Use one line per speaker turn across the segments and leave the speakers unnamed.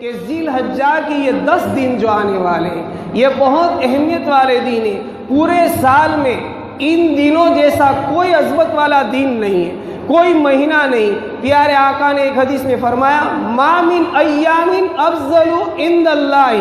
کہ ذیل حجا کی یہ دس دن جو آنے والے ہیں، یہ بہت اہمیت والے دن ہیں۔ پورے سال میں ان دنوں جیسا کوئی عظمت والا دن نہیں ہے، کوئی مہینہ نہیں۔ پیارے آقا نے ایک حدیث میں فرمایا، ما من ایامن افضل عند اللہ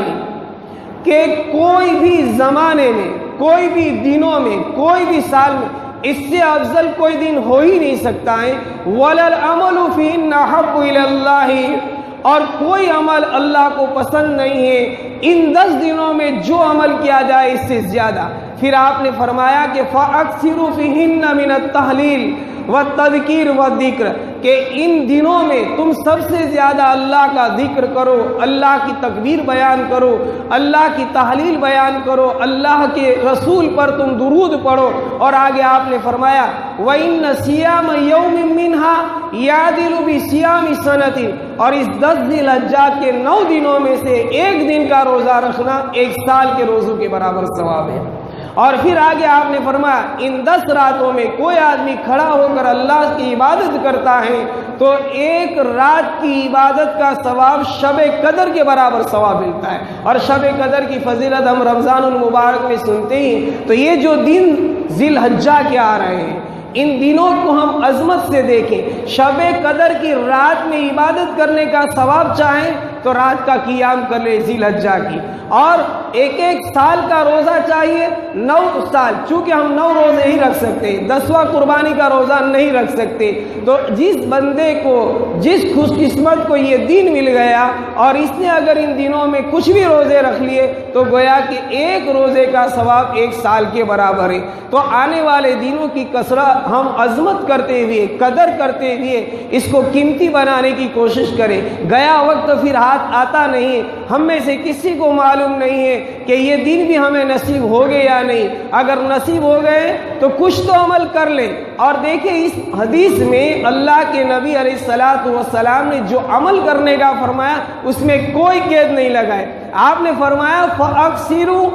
کہ کوئی بھی زمانے میں، کوئی بھی دنوں میں، کوئی بھی سال میں اس سے افضل کوئی دن ہو ہی نہیں سکتا ہے۔ وَلَلْعَمَلُ فِي نَحَبُ إِلَى اللَّهِ۔ اور کوئی عمل اللہ کو پسند نہیں ہے۔ ان دس دنوں میں جو عمل کیا جائے اس سے زیادہ۔ پھر آپ نے فرمایا کہ فَأَكْثِرُ فِيهِنَّ مِنَ التَّحْلِيلِ وَالتَّذْكِيرِ وَالذِّكْرِ کہ ان دنوں میں تم سب سے زیادہ اللہ کا ذکر کرو، اللہ کی تکبیر بیان کرو، اللہ کی تحلیل بیان کرو، اللہ کے رسول پر تم درود پڑھو۔ اور آگے آپ نے فرمایا، وَإِنَّ سِيَامَ يَوْمٍ مِّنْهَا يَعْدِلُ بِسِيَامِ سَنَةٍ۔ اور اس دس دن حجات کے نو دنوں میں سے ایک دن کا روزہ رکھنا ایک سال کے روزوں کے برابر ثواب ہے۔ اور پھر آگے آپ نے فرمایا، ان دس راتوں میں کوئی آدمی کھڑا ہو کر اللہ کی عبادت کرتا ہے تو ایک رات کی عبادت کا ثواب شب قدر کے برابر ثواب ملتا ہے۔ اور شب قدر کی فضیلت ہم رمضان المبارک میں سنتے ہیں۔ تو یہ جو دن ذی الحجہ کے آ رہے ہیں، ان دنوں کو ہم عظمت سے دیکھیں۔ شب قدر کی رات میں عبادت کرنے کا ثواب چاہیں تو رات کا قیام کر لے ذی الحجہ کی۔ اور ایک ایک سال کا روزہ چاہیے، نو سال، چونکہ ہم نو روزے ہی رکھ سکتے، دسواں قربانی کا روزہ نہیں رکھ سکتے۔ تو جس بندے کو، جس خوش قسمت کو یہ دن مل گیا اور اس نے اگر ان دنوں میں کچھ بھی روزے رکھ لیے، تو گویا کہ ایک روزے کا ثواب ایک سال کے برابر ہے۔ تو آنے والے دنوں کی کثرت ہم عظمت کرتے ہوئے، قدر کرتے ہوئے اس کو قیمتی بنانے کی کوشش کریں۔ گیا وقت پھر ہاتھ آتا نہیں، ہم میں سے کسی کو معلوم نہیں ہے کہ یہ دن بھی ہمیں نصیب ہو گئے یا نہیں؟ اگر نصیب ہو گئے تو کچھ تو عمل کر لیں۔ اور دیکھیں، اس حدیث میں اللہ کے نبی علیہ السلاۃ والسلام نے جو عمل کرنے کا فرمایا، اس میں کوئی قید نہیں لگائے۔ آپ نے فرمایا فَأَقْسِرُوا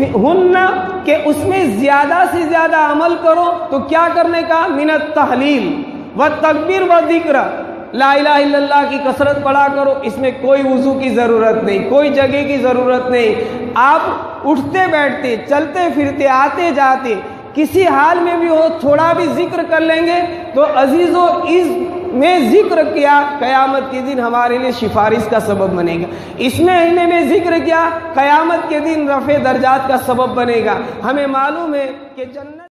ہن کہ اس میں زیادہ سے زیادہ عمل کرو۔ تو کیا کرنے کا؟ منت تحلیل و تکبیر و ذکر لا الہ الا اللہ کی کثرت پڑھا کرو، اس میں کوئی وضو کی ضرورت نہیں، کوئی جگہ کی ضرورت نہیں۔ آپ اٹھتے بیٹھتے، چلتے پھرتے، آتے جاتے، کسی حال میں بھی ہو، تھوڑا بھی ذکر کر لیں گے تو عزیز و اس میں ذکر کیا، قیامت کے دن ہمارے لیے سفارش کا سبب بنے گا۔ اس میں ہم نے ذکر کیا، قیامت کے دن رفع درجات کا سبب بنے گا۔ ہمیں معلوم ہے کہ جنت